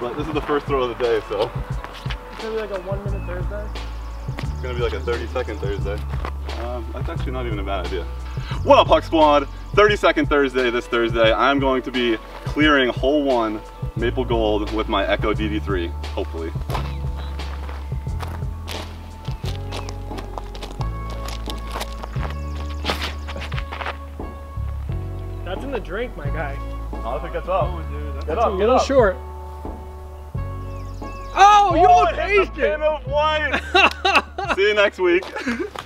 But this is the first throw of the day, so It's gonna be like a one minute Thursday. it's gonna be like a 30 second Thursday. Um, that's actually not even a bad idea. What up, Huck Squad? 30 second Thursday this Thursday. I'm going to be clearing hole one maple gold with my Echo DD3, hopefully. That's in the drink, my guy. I'll think that's up. Get That's up, a get little up. short. It. pin of white. See you next week.